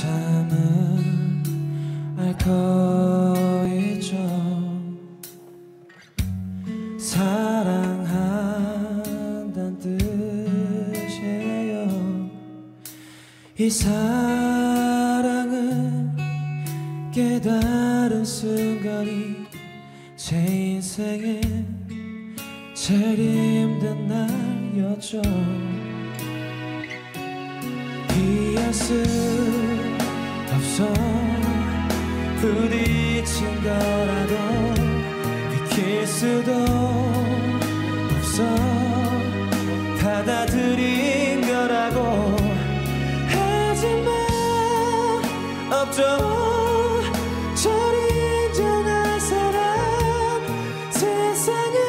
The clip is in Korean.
잠은 앓고 있죠 사랑한다는 뜻이에요. 이 사랑은 깨달은 순간이 제 인생의 제일 힘든 날이었죠. 피 서서 부딪힌 거라도 비킬 수도 없어. 받아들인 거라고 하지만 없죠. 저를 인정한 사람 세상에